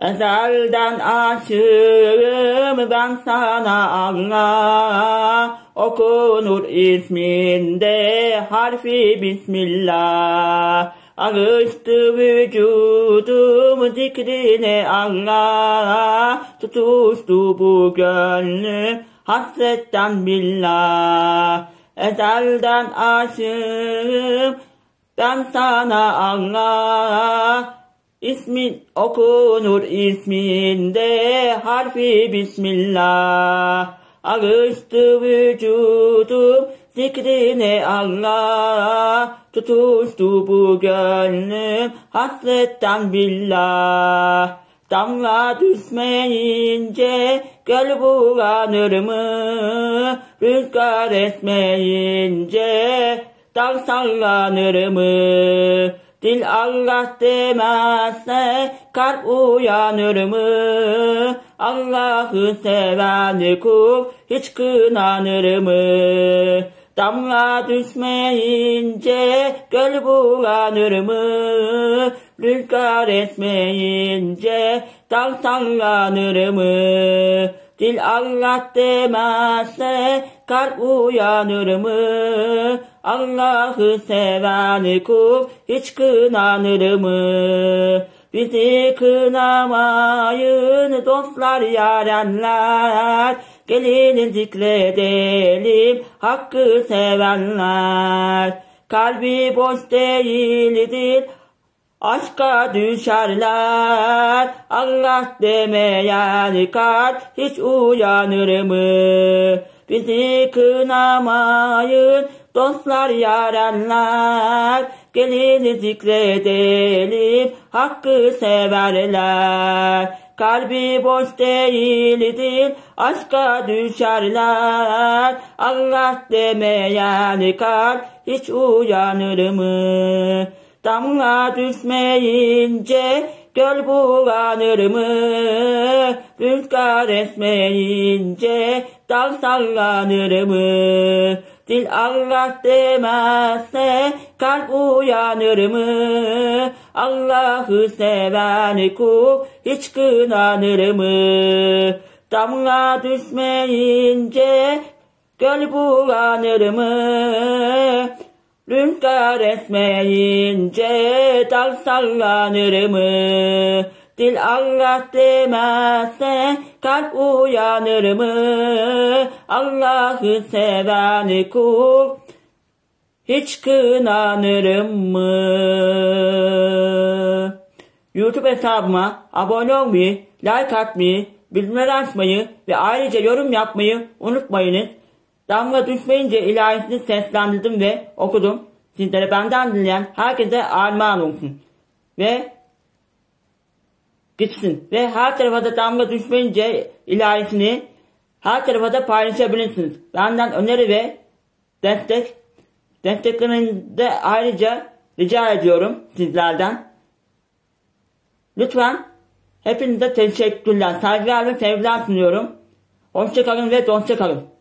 Ezelden aşığım ben sana Allah. Okunur isminde harfi Bismillah. Ağıştı vücudum zikrine Allah. Tutuştu bu gönlüm hasretten billah. Ezelden aşığım ben sana Allah İsmin okunur isminde harfi Bismillah. Ağıştı vücudum zikrine Allah. Tutuştu bu gönlüm hasretten billah. Damla düşmeyince göl bulanır mı? Rüzgar esmeyince dal sallanır mı? Dil Allah demezse kalp uyanır mı? Allah'ı seven kul hiç kınanır mı? Damla düşmeyince göl bulanır mı? Rüzgar esmeyince dal sallanır mı? Dil Allah demezse kalp uyanır mı? Allah'ı seven kul hiç kınanır mı? Bizi kınamayın dostlar yarenler. Gelin zikredelim hakkı sevenler. Kalbi boş değildir Aşka düşerler Allah demeyen kalp hiç uyanır mı? Bizi kınamayın dostlar yarenler Gelin zikredelim hakkı severler Kalbi boş değildir aşka düşerler Allah demeyen kalp hiç uyanır mı? Damla düşmeyince göl bulanır mı? Rüzgar esmeyince dal sallanır mı? Dil Allah demezse kalp uyanır mı? Allah'ı seven kul hiç kınanır mı? Damla düşmeyince göl bulanır mı? Rüzgar esmeyince dal sallanır mı? Dil Allah demezse kalp uyanır mı? Allah'ı seven kul hiç kınanırım mı? YouTube hesabıma abone olmayı, like atmayı, bildirimleri açmayı ve ayrıca yorum yapmayı unutmayınız. Damla düşmeyince ilahisini seslendirdim ve okudum. Sizlere benden dinleyen herkese armağan olsun. Ve gitsin. Ve her tarafa da damla düşmeyince ilahisini her tarafa da paylaşabilirsiniz. Benden öneri ve destek desteklerini de ayrıca rica ediyorum sizlerden. Lütfen hepinize teşekkürler, saygılar ve sevgiler sunuyorum. Hoşçakalın ve dostça kalın.